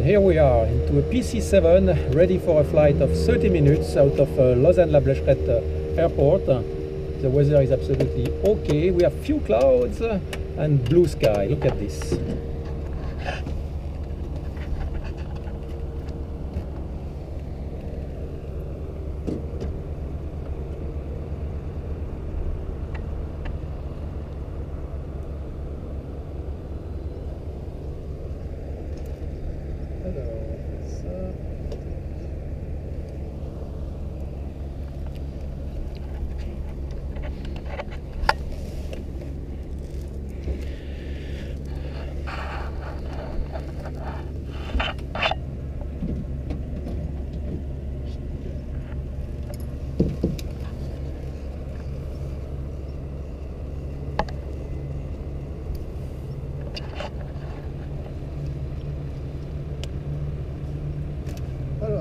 And here we are into a PC-7 ready for a flight of 30 minutes out of uh, Lausanne-La Blécherette uh, airport. The weather is absolutely okay. We have few clouds and blue sky. Look at this. Alors, ça. Alors,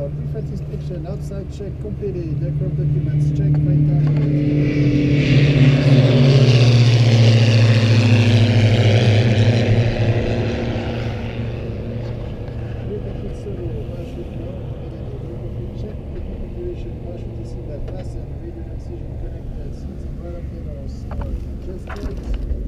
preflight inspection, outside check completed, aircraft documents check, flight time.